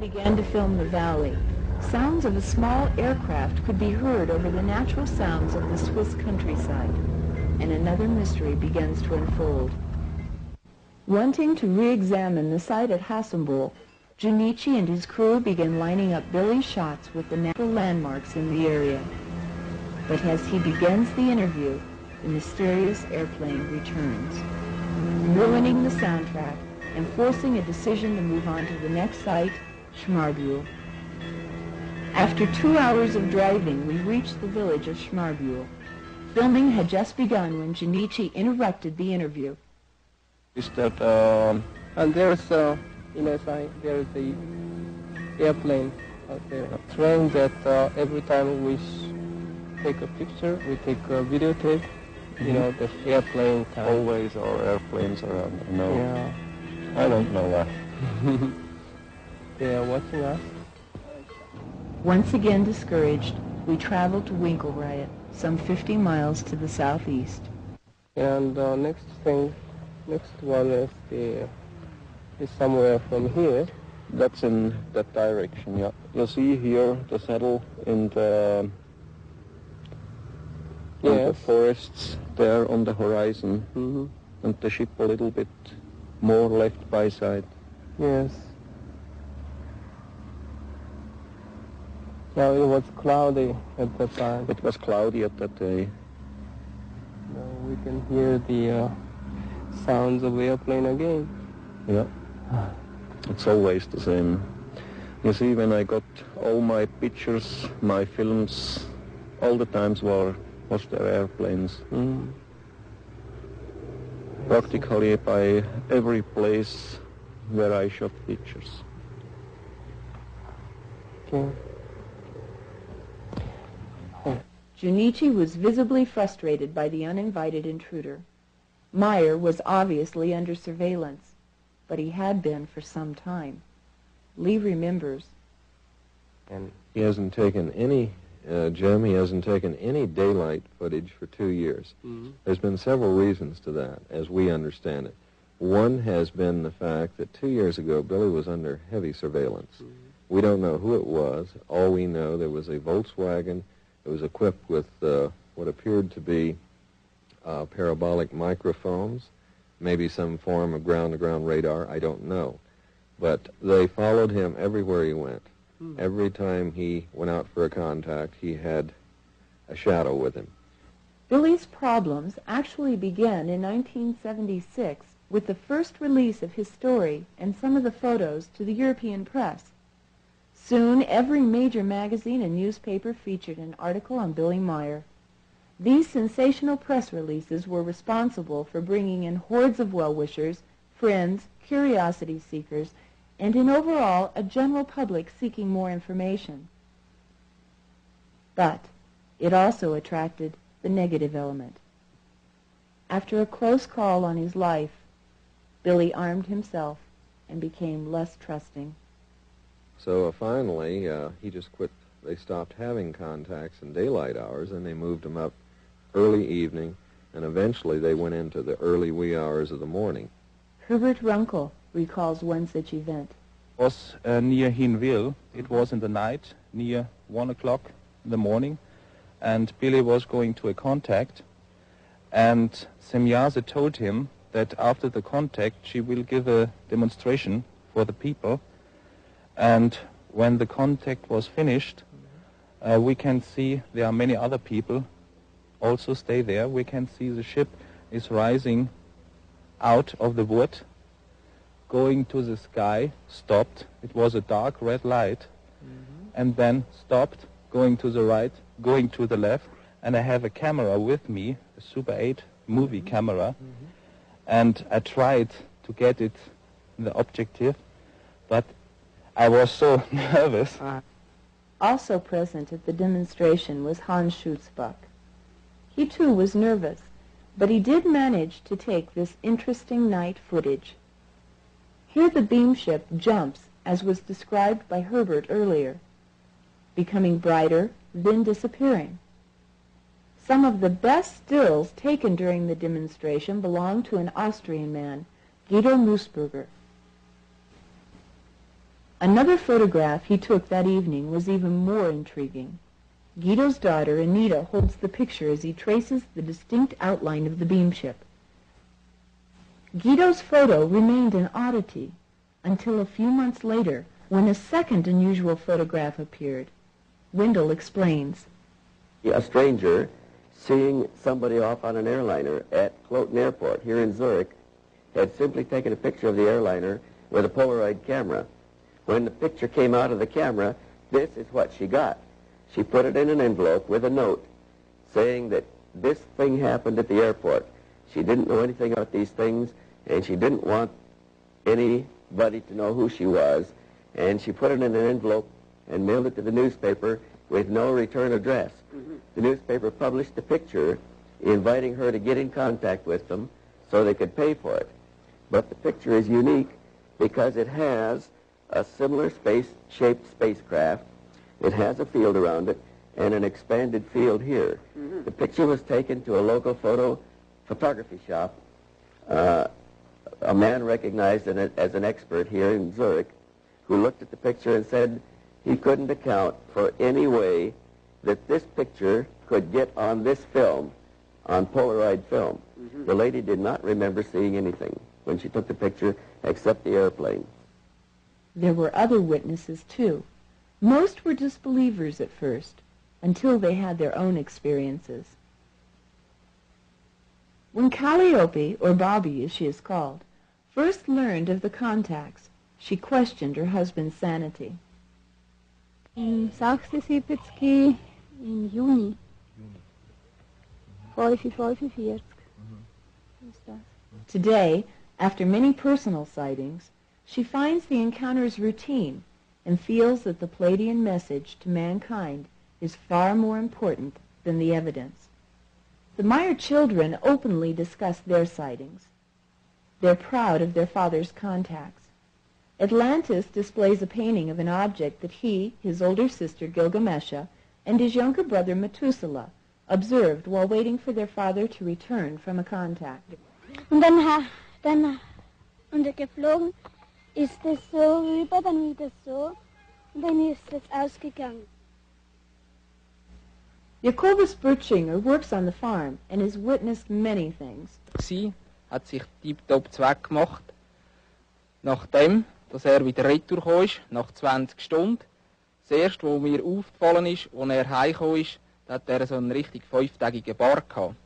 began to film the valley. Sounds of a small aircraft could be heard over the natural sounds of the Swiss countryside, and another mystery begins to unfold. Wanting to re-examine the site at Hassenbühl, Junichi and his crew begin lining up Billy's shots with the natural landmarks in the area. But as he begins the interview, the mysterious airplane returns, ruining the soundtrack and forcing a decision to move on to the next site, Schmarbühl. After two hours of driving, we reached the village of Schmarbühl. Filming had just begun when Junichi interrupted the interview. Is that um, And there's, uh, you know, there is a airplane out there. A train that uh, every time we take a picture, we take a videotape, you know, the airplane time. always our airplanes around? No, Yeah. I don't know that. they are watching us. Once again discouraged, we traveled to Winkelried, some 50 miles to the southeast. And uh, next thing, next one is the is somewhere from here. That's in that direction, yeah. You see here the saddle in the, in the forests there on the horizon Mm-hmm. and the ship a little bit more left by side. Yes. Now it was cloudy at that time. It was cloudy at that day. Now we can hear the uh, sounds of the airplane again. Yeah. It's always the same. You see, when I got all my pictures, my films, all the times were was there airplanes. Mm. Practically by every place where I shot pictures. Okay. Junichi was visibly frustrated by the uninvited intruder. Meier was obviously under surveillance, but he had been for some time. Lee remembers. And he hasn't taken any, uh, Jim, he hasn't taken any daylight footage for two years. Mm-hmm. There's been several reasons to that, as we understand it. One has been the fact that two years ago, Billy was under heavy surveillance. We don't know who it was. All we know, there was a Volkswagen. It was equipped with uh, what appeared to be uh, parabolic microphones, maybe some form of ground-to-ground radar. I don't know. But they followed him everywhere he went. Every time he went out for a contact, he had a shadow with him. Billy's problems actually began in 1976 with the first release of his story and some of the photos to the European press. Soon, every major magazine and newspaper featured an article on Billy Meier. These sensational press releases were responsible for bringing in hordes of well-wishers, friends, curiosity seekers, and in overall a general public seeking more information. But it also attracted the negative element. After a close call on his life, Billy armed himself and became less trusting. So uh, finally, uh, he just quit. They stopped having contacts in daylight hours, and they moved him up early evening, and eventually they went into the early wee hours of the morning. Herbert Runkel recalls one such event. It was uh, near Hinwil. It was in the night, near 1 o'clock in the morning, and Billy was going to a contact, and Semjase told him that after the contact she will give a demonstration for the people, and when the contact was finished, uh, we can see there are many other people also stay there. We can see the ship is rising out of the wood going to the sky, stopped. It was a dark red light, mm-hmm. and then stopped, going to the right, going to the left. And I have a camera with me, a Super 8 movie mm-hmm. camera, mm-hmm. and I tried to get it in the objective, but I was so nervous. Uh, also present at the demonstration was Hans Schutzbach. He too was nervous, but he did manage to take this interesting night footage. Here the beam ship jumps, as was described by Herbert earlier, becoming brighter, then disappearing. Some of the best stills taken during the demonstration belong to an Austrian man, Guido Moosbrugger. Another photograph he took that evening was even more intriguing. Guido's daughter, Anita, holds the picture as he traces the distinct outline of the beamship. Guido's photo remained an oddity until a few months later when a second unusual photograph appeared. Wendelle explains. A stranger seeing somebody off on an airliner at Kloten Airport here in Zurich had simply taken a picture of the airliner with a Polaroid camera. When the picture came out of the camera, this is what she got. She put it in an envelope with a note saying that this thing happened at the airport. She didn't know anything about these things, and she didn't want anybody to know who she was. And she put it in an envelope and mailed it to the newspaper with no return address. Mm-hmm. The newspaper published the picture inviting her to get in contact with them so they could pay for it. But the picture is unique because it has a similar space-shaped spacecraft. It has a field around it and an expanded field here. Mm-hmm. The picture was taken to a local photo photography shop. Uh, a man recognized it as an expert here in Zurich who looked at the picture and said he couldn't account for any way that this picture could get on this film, on Polaroid film. Mm-hmm. The lady did not remember seeing anything when she took the picture except the airplane. There were other witnesses, too. Most were disbelievers at first, until they had their own experiences. When Calliope, or Bobby as she is called, first learned of the contacts, she questioned her husband's sanity. Im 76 im Juni. Mm-hmm. 545. Mm-hmm. Today, after many personal sightings, she finds the encounters routine and feels that the Pleiadian message to mankind is far more important than the evidence. The Meier children openly discuss their sightings. They're proud of their father's contacts. Atlantis displays a painting of an object that he, his older sister Gilgamesha, and his younger brother Methuselah observed while waiting for their father to return from a contact. Und dann, dann und er geflogen, ist es so rüber, dann wieder so, und dann ist es ausgegangen. Jacobus Burtschinger works on the farm and has witnessed many things. Sie hat sich tiptop zweck gemacht. Nachdem dass er wieder retour ist, nach 20 Stunden. Das erste, was mir aufgefallen ist, als er heimgekommen ist, hat er so einen richtig fünftägigen Bart gehabt.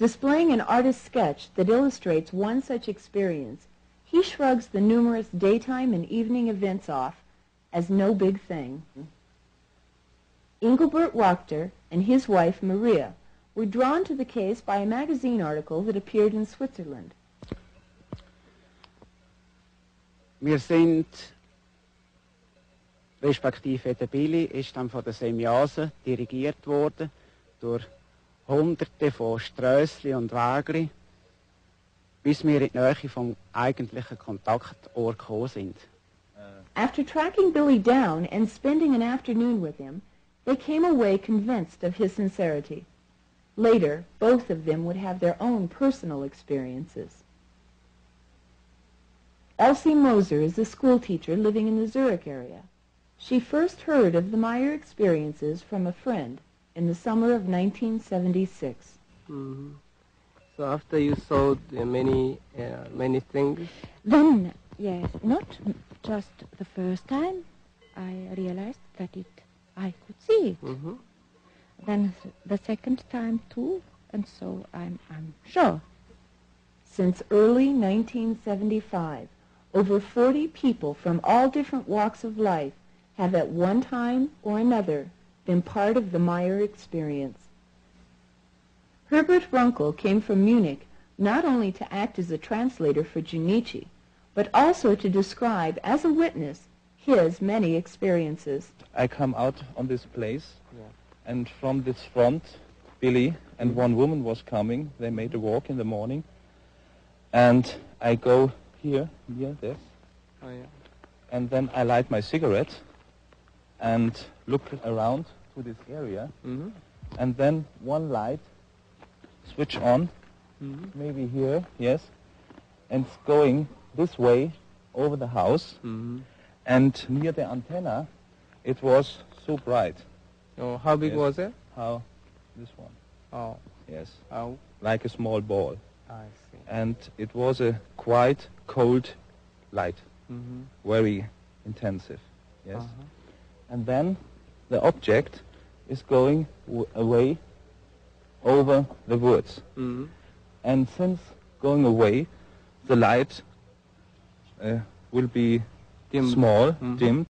Displaying an artist's sketch that illustrates one such experience, he shrugs the numerous daytime and evening events off as no big thing. Engelbert Wachter and his wife Maria were drawn to the case by a magazine article that appeared in Switzerland. Wir sind, respektive der Billy ist dann von der Semjase dirigiert worden durch hunderte von Strössli und Wägli, bis wir in die Nähe vom eigentlichen Kontaktort gekommen sind. After tracking Billy down and spending an afternoon with him, they came away convinced of his sincerity. Later, both of them would have their own personal experiences. Elsie Moser is a schoolteacher living in the Zurich area. She first heard of the Meier experiences from a friend in the summer of 1976. Mm-hmm. So after you saw many, uh, many things? Then, yes, not just the first time, I realized that it, I could see it. Mm-hmm. Then the second time too, and so I'm, I'm sure. Since early 1975, over 40 people from all different walks of life have at one time or another been part of the Meier experience. Herbert Runkel came from Munich not only to act as a translator for Junichi, but also to describe as a witness his many experiences. I come out on this place, yeah. and from this front, Billy and one woman was coming. They made a walk in the morning, and I go here, near this. Oh, yeah. And then I light my cigarette and look around to this area. Mm-hmm. And then one light switch on, mm-hmm. maybe here, yes, and it's going this way over the house. Mm-hmm. And near the antenna, it was so bright. Oh, how big Yes. was it? How? This one. Oh, Yes. oh, Like a small ball. I see. And it was a quite cold light. Mm-hmm. Very intensive. Yes. Uh-huh. And then the object is going w- away over the woods. Mm-hmm. And since going away, the light uh, will be small, Mhm. dimmed,